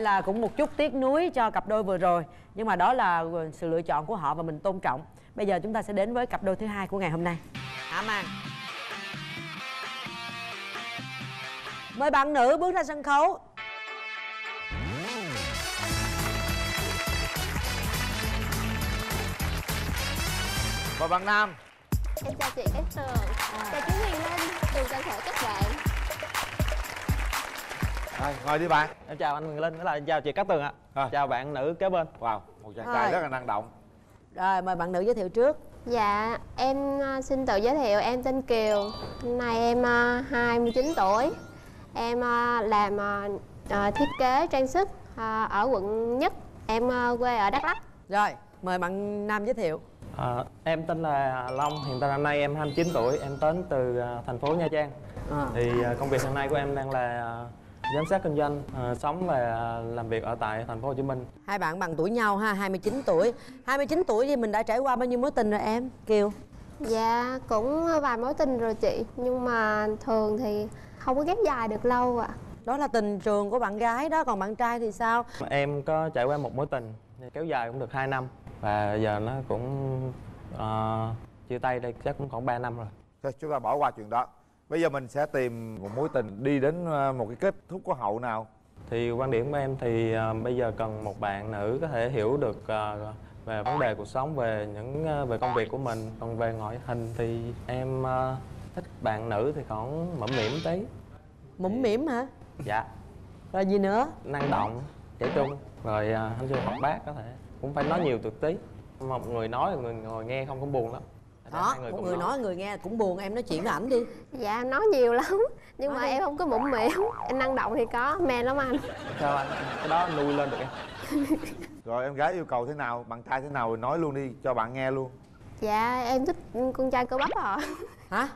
là cũng một chút tiếc nuối cho cặp đôi vừa rồi. Nhưng mà đó là sự lựa chọn của họ và mình tôn trọng. Bây giờ chúng ta sẽ đến với cặp đôi thứ hai của ngày hôm nay. Hạ màn mời bạn nữ bước ra sân khấu. Mời bạn nam. Em chào chị Cát Tường Chào chú Huyền Linh. Cùng toàn thể các bạn rồi ngồi đi bạn. Em chào anh Quyền Linh với lại chào chị Cát Tường ạ. À. chào bạn nữ kế bên. Wow một chàng trai rất là năng động. Rồi mời bạn nữ giới thiệu trước. Dạ em à, xin tự giới thiệu em tên Kiều. Năm nay em à, 29 tuổi. Em à, làm à, à, thiết kế trang sức à, ở quận Nhất. Em à, quê ở Đắk Lắk. Rồi mời bạn nam giới thiệu. À, em tên là Long hiện tại năm nay em 29 tuổi. Em đến từ à, thành phố Nha Trang. À. thì à, công việc hiện nay của em đang là à, giám sát kinh doanh à, sống và à, làm việc ở tại thành phố Hồ Chí Minh. Hai bạn bằng tuổi nhau ha 29 tuổi. 29 tuổi thì mình đã trải qua bao nhiêu mối tình rồi em Kiều? Dạ cũng vài mối tình rồi chị. Nhưng mà thường thì không có ghép dài được lâu ạ. Đó là tình trường của bạn gái đó còn bạn trai thì sao? Em có trải qua một mối tình kéo dài cũng được 2 năm. Và giờ nó cũng à, chia tay đây chắc cũng khoảng 3 năm rồi. Thôi chúng ta bỏ qua chuyện đó bây giờ mình sẽ tìm một mối tình đi đến ờ, một cái kết thúc có hậu nào? Thì quan điểm của em thì à, bây giờ cần một bạn nữ có thể hiểu được à, về vấn đề cuộc sống về những à, về công việc của mình. Còn về ngoại hình thì em à, thích bạn nữ thì còn mẫm mỉm tí. Mũm mỉm hả? Dạ. Rồi gì nữa? Năng động trẻ trung. Rồi à, anh chưa học bác có thể cũng phải nói nhiều được tí. Một người nói người ngồi nghe không có buồn lắm đó hai một người nói. người nghe cũng buồn em nói chuyện với ảnh đi. Dạ nói nhiều lắm Nhưng Nói mà đi. em không có mũm mỉm Em năng động thì có, men lắm anh. Sao anh? Cái đó anh nuôi lên được em. Rồi em gái yêu cầu thế nào? Bạn trai thế nào rồi nói luôn đi cho bạn nghe luôn. Dạ em thích con trai cơ bắp à hả?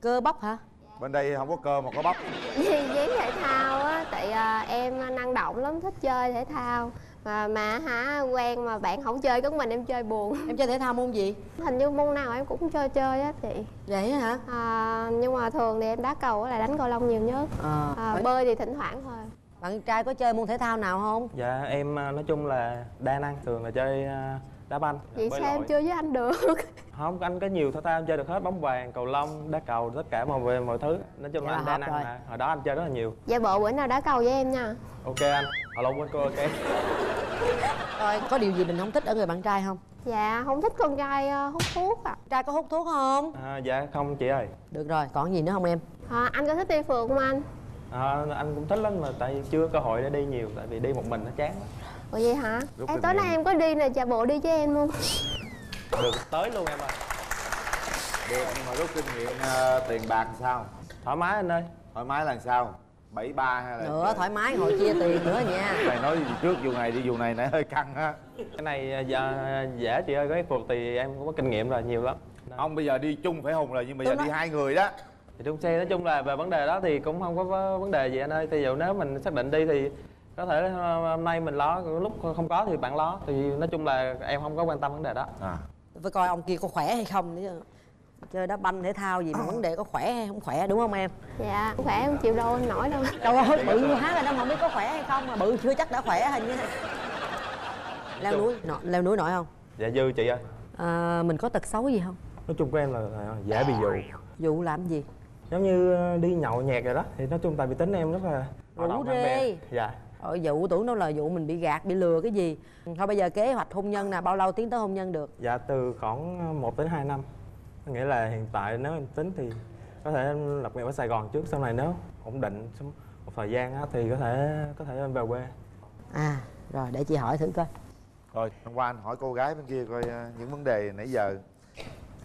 Cơ bắp hả? Bên đây không có cơ mà có bắp. Dán thể thao á Tại à, em năng động lắm, thích chơi thể thao mà mà hả quen mà bạn không chơi có mình em chơi buồn. Em chơi thể thao môn gì? Hình như môn nào em cũng chơi chơi á chị. Vậy hả? À, nhưng mà thường thì em đá cầu là đánh cầu lông nhiều nhất. Ờ. À, bơi thì thỉnh thoảng thôi. Bạn trai có chơi môn thể thao nào không? Dạ em à, nói chung là đa năng thường là chơi à, đá banh. Vậy bơi sao em lội. chơi với anh được? Không anh có nhiều thao em chơi được hết bóng vàng cầu lông đá cầu tất cả mọi về mọi thứ. Nói chung là là anh đa năng rồi. mà. Hồi đó anh chơi rất là nhiều. Dạ bộ bữa nào đá cầu với em nha. Ok anh. Hồi lâu quên cô ok. Rồi có điều gì mình không thích ở người bạn trai không? Dạ không thích con trai ờ, hút thuốc à. trai có hút thuốc không? À, dạ không chị ơi. Được rồi còn gì nữa không em? À anh có thích đi phượt không anh à, anh cũng thích lắm mà tại vì chưa có cơ hội để đi nhiều tại vì đi một mình nó chán lắm. ủa vậy hả? Rút em tối nay em có đi nè chà bộ đi với em không được tới luôn em ơi được nhưng mà rút kinh nghiệm ờ, tiền bạc làm sao? Thoải mái anh ơi. Thoải mái là sao? Bảy ba hay là nữa thoải mái ngồi chia tiền nữa nha. Này nói gì trước vụ này đi vụ này nãy hơi căng ha cái này à, dạ, dễ chị ơi cái phượt thì em cũng có kinh nghiệm rồi nhiều lắm. Không bây giờ đi chung phải hùng rồi nhưng bây giờ đi hai người đó thì trong xe nói chung là về vấn đề đó thì cũng không có vấn- đề gì anh ơi. Thì dụ nếu mình xác định đi thì có thể ờ, hôm nay mình lo lúc không có thì bạn lo. Thì nói chung là em không có quan tâm vấn đề đó. À. Phải coi ông kia có khỏe hay không nữa chứ. Chơi đá banh thể thao gì mà vấn đề có khỏe hay không khỏe đúng không em? Dạ không khỏe em chịu đâu em nổi đâu. Trời ơi bự như hát rồi đâu mà không biết có khỏe hay không mà bự chưa chắc đã khỏe hình như leo núi nọ, leo núi nổi không? Dạ dư chị ơi. À, mình có tật xấu gì không? Nói chung của em là là dễ bị dụ. Dụ làm gì giống như ờ, đi nhậu nhẹt rồi đó thì nói chung tại vì tính em rất là Rủ rê. dạ. Ờ, dụ tưởng đâu là dụ mình bị gạt bị lừa cái gì. Thôi bây giờ kế hoạch hôn nhân nè bao lâu tiến tới hôn nhân được? Dạ từ khoảng 1 đến 2 năm. Nghĩa là hiện tại nếu em tính thì có thể em lập nghiệp ở Sài Gòn trước sau này nếu ổn định một thời gian á, thì có thể có thể em về quê. À rồi để chị hỏi thử coi. Rồi hôm qua anh hỏi cô gái bên kia coi ờ, những vấn đề nãy giờ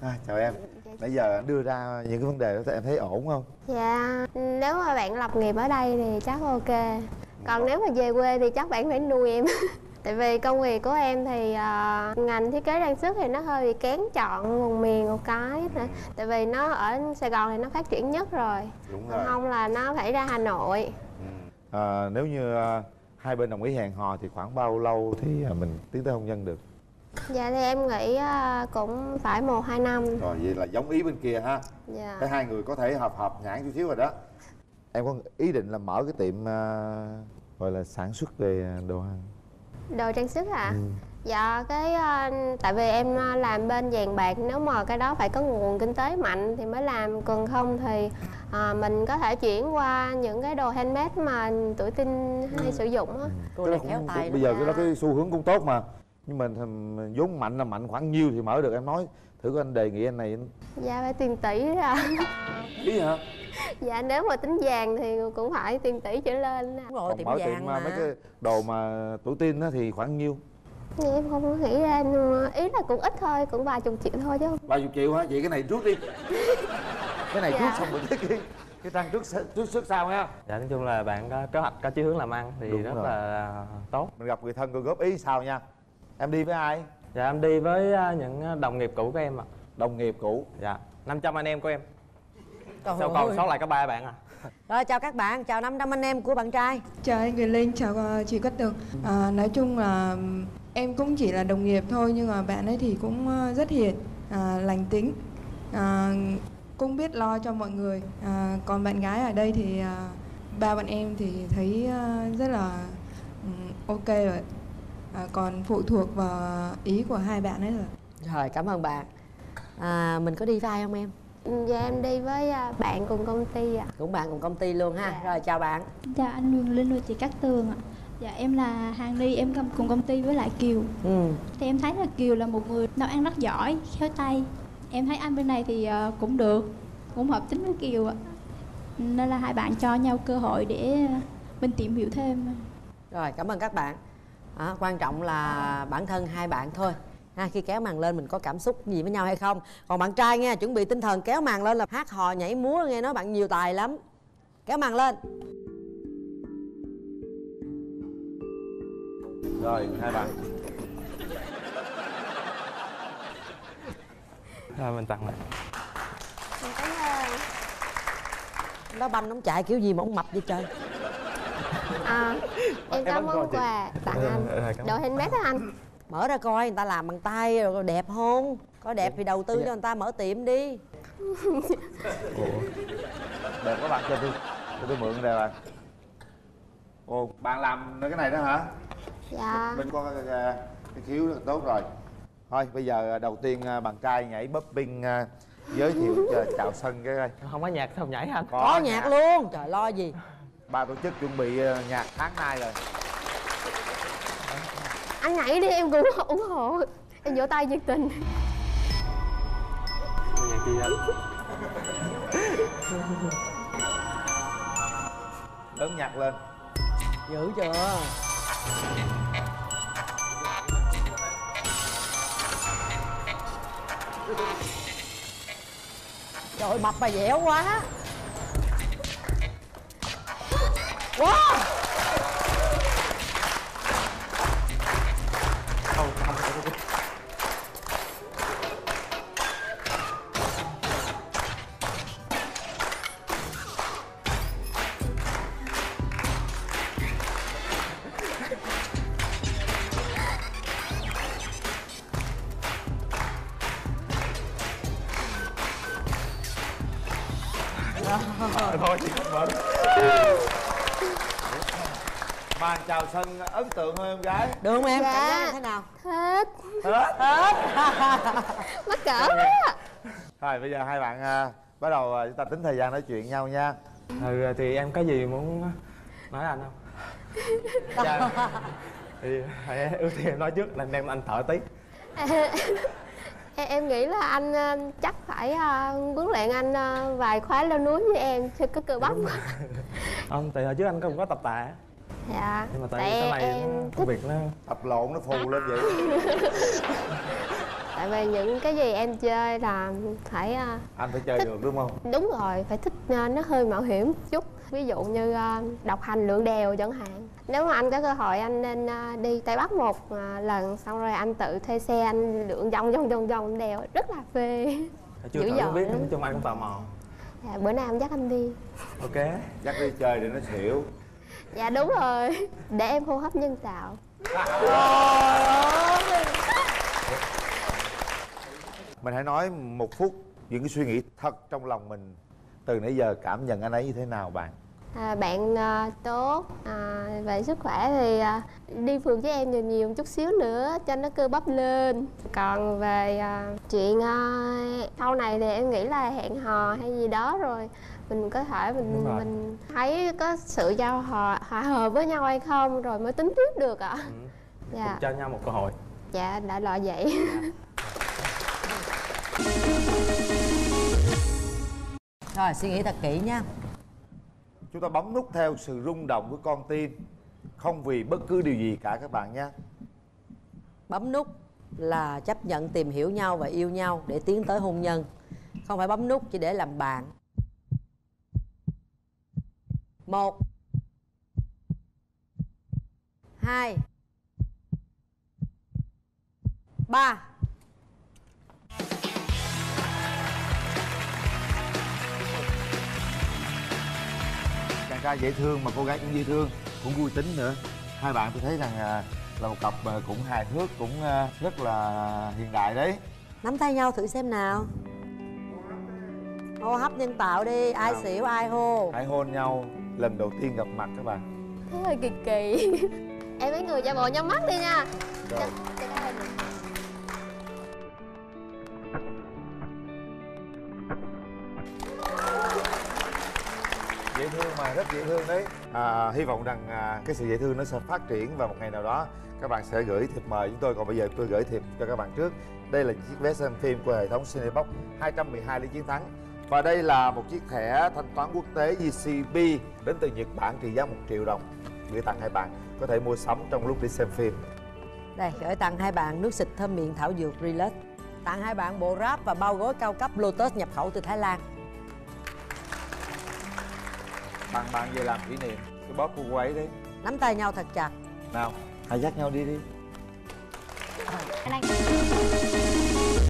à, chào em. Nãy giờ anh đưa ra những cái vấn đề đó em thấy ổn không? Dạ nếu mà bạn lập nghiệp ở đây thì chắc ok. Còn nếu mà về quê thì chắc bạn phải nuôi em. Tại vì công việc của em thì ờ, ngành thiết kế trang sức thì nó hơi bị kén chọn vùng miền một cái nè. tại vì nó ở sài gòn thì nó phát triển nhất rồi. Đúng còn không là nó phải ra hà nội. À, nếu như ờ, hai bên đồng ý hẹn hò thì khoảng bao lâu thì ờ, mình tiến tới hôn nhân được dạ thì em nghĩ ờ, cũng phải một hai năm. Rồi vậy là giống ý bên kia ha. Dạ. Cái hai người có thể hợp hợp nhãn chút xíu rồi đó. Em có ý định là mở cái tiệm ờ, gọi là sản xuất về đồ ăn đồ trang sức à ừ. dạ cái ờ, tại vì em làm bên vàng bạc nếu mà cái đó phải có nguồn kinh tế mạnh thì mới làm còn không thì à, mình có thể chuyển qua những cái đồ handmade mà tuổi tin hay sử dụng á. Khéo tay bây giờ cái đó cái xu hướng cũng tốt mà nhưng mà vốn mạnh là mạnh khoảng nhiêu thì mở được em nói thử coi anh đề nghị anh này. Dạ phải tiền tỷ ra ý hả? Dạ nếu mà tính vàng thì cũng phải tiền tỷ trở lên đúng rồi còn tiệm mở vàng tiệm mà à, mấy cái đồ mà tuổi tin á thì khoảng nhiêu? Nhưng em không có nghĩ ra nhưng mà ý là cũng ít thôi cũng vài chục triệu thôi chứ. Bao nhiêu triệu hả? Vậy cái này trước đi. Cái này Dạ. trước xong rồi cái cái cái trang trước trước trước sau ha? Dạ nói chung là bạn có kế hoạch có chí hướng làm ăn thì Đúng rất rồi. là tốt. Mình gặp người thân cô góp ý sao nha em đi với ai? Dạ em đi với à, những đồng nghiệp cũ của em ạ. Đồng nghiệp cũ? Dạ 500 anh em của em. Trời sao ơi. còn sót lại có ba bạn à? Rồi chào các bạn chào 500 anh em của bạn trai. Chào anh Quyền Linh, chào ờ, chị Cát Tường. À, Nói chung là em cũng chỉ là đồng nghiệp thôi Nhưng mà bạn ấy thì cũng rất hiền, à, lành tính. À, Cũng biết lo cho mọi người. À, Còn bạn gái ở đây thì à, ba bạn em thì thấy rất là ok rồi à, Còn phụ thuộc vào ý của hai bạn ấy rồi. Rồi cảm ơn bạn. À, mình có đi với ai không em? Dạ em đi với à, bạn cùng công ty ạ. Cũng bạn cùng công ty luôn ha. Rồi chào bạn. Chào anh Nguyễn Linh và chị Cát Tường ạ. Dạ em là Hàng Ni, em cùng công ty với lại Kiều. Ừ. Thì em thấy là Kiều là một người nấu ăn rất giỏi, khéo tay. Em thấy anh bên này thì ờ, cũng được, cũng hợp tính với Kiều ạ. Nên là hai bạn cho nhau cơ hội để mình tìm hiểu thêm. Rồi cảm ơn các bạn à, quan trọng là bản thân hai bạn thôi. Ha, khi kéo màn lên mình có cảm xúc gì với nhau hay không? Còn bạn trai nghe chuẩn bị tinh thần kéo màn lên là hát hò nhảy múa nghe nói bạn nhiều tài lắm. Kéo màn lên. Rồi hai bạn. Rồi mình tặng lại. Em cảm ơn đó banh ông chạy kiểu gì mà ông mập vậy trời à, em có vẫn còn món quà. Tặng anh. Rồi, cảm ơn. đồ handmade á anh. Mở ra coi người ta làm bằng tay rồi đẹp không? Có đẹp thì đầu Dạ. tư cho người ta mở tiệm đi. Đẹp các bạn cho tôi cho tôi mượn cái này bạn. Ồ bạn làm cái này đó hả? Dạ. Mình có cái, khiếu rất tốt rồi. Thôi bây giờ đầu tiên à, bạn trai nhảy popping à, giới thiệu cho chào sân cái coi. Không có nhạc không nhảy anh có, nhạc. luôn. Trời lo gì ba tổ chức chuẩn bị à, nhạc tháng nay rồi. Anh nhảy đi em cũng ủng hộ. Em vỗ tay nhiệt tình. Nhạc gì anh lớn nhạc lên. Dữ chưa? Trời ơi, mập mà dẻo quá wow thôi chị không mở màn chào sân ấn tượng không em gái. Được không em? Dạ. cảm giác như thế nào? Hết. Hết. Mắc cỡ quá. Rồi bây giờ hai bạn à, bắt đầu à, chúng ta tính thời gian nói chuyện nhau nha. Ừ thì em có gì muốn nói anh không? Dạ. Thì hãy ưu tiên em nói trước là em đem anh thở tí. Em, em nghĩ là anh ờ, chắc phải huấn luyện anh vài khóa leo núi với em cho có cơ bắp không thì hồi trước anh cũng có tập tạ dạ. Nhưng mà tại tại vì cái này em nó, thích công việc nó tập lộn nó phù lên vậy. Tại vì những cái gì em chơi là phải ờ, anh phải chơi được đúng không? Đúng rồi phải thích ờ, nó hơi mạo hiểm chút. Ví dụ như ờ, độc hành lượn đèo chẳng hạn. Nếu mà anh có cơ hội anh nên ờ, đi tây bắc một ờ, lần xong rồi anh tự thuê xe anh lượn vòng vòng vòng vòng đèo. Rất là phê. Chưa Dữ thử biết nói chung anh cũng tò mò dạ, bữa nào em dắt anh đi. Ok dắt đi chơi để nó xỉu. Dạ đúng rồi. Để em hô hấp nhân tạo. Mình hãy nói một phút những cái suy nghĩ thật trong lòng mình. Từ nãy giờ cảm nhận anh ấy như thế nào bạn à, bạn ờ, tốt. À, về sức khỏe thì à, đi phượt với em nhiều nhiều một chút xíu nữa cho nó cơ bắp lên. Còn về à, chuyện à, sau này thì em nghĩ là hẹn hò hay gì đó rồi mình có thể mình mình thấy có sự giao hòa hòa hợp với nhau hay không rồi mới tính tiếp được ạ. Ừ. dạ. Cùng cho nhau một cơ hội. Dạ đã là vậy. Rồi suy nghĩ thật kỹ nha chúng ta bấm nút theo sự rung động của con tim. Không vì bất cứ điều gì cả các bạn nhé. Bấm nút là chấp nhận tìm hiểu nhau và yêu nhau để tiến tới hôn nhân. Không phải bấm nút chỉ để làm bạn. Một. Hai. Ba. Chàng trai dễ thương mà cô gái cũng dễ thương cũng vui tính nữa. Hai bạn tôi thấy rằng à, là một cặp à, cũng hài hước cũng à, rất là hiện đại đấy. Nắm tay nhau thử xem nào. Hô hấp nhân tạo đi ai Nào. xỉu ai hô? Hãy hôn nhau lần đầu tiên gặp mặt các bạn. Thấy hơi kỳ kỳ. Em mấy người giả bộ nhắm mắt đi nha. Rồi. Cho- cho dễ thương mà rất dễ thương đấy. À, hy vọng rằng à, cái sự dễ thương nó sẽ phát triển và một ngày nào đó. Các bạn sẽ gửi thiệp mời chúng tôi. Còn bây giờ tôi gửi thiệp cho các bạn trước. Đây là chiếc vé xem phim của hệ thống Cinebox 212 lý chiến thắng. Và đây là một chiếc thẻ thanh toán quốc tế GCB đến từ Nhật Bản trị giá 1 triệu đồng. Gửi tặng hai bạn có thể mua sắm trong lúc đi xem phim. Đây gửi tặng hai bạn nước xịt thơm miệng thảo dược Relax. Tặng hai bạn bộ ráp và bao gói cao cấp Lotus nhập khẩu từ Thái Lan bạn bạn về làm kỷ niệm. Cái bóp của cô ấy đấy nắm tay nhau thật chặt. Nào hãy dắt nhau đi đi. Anh anh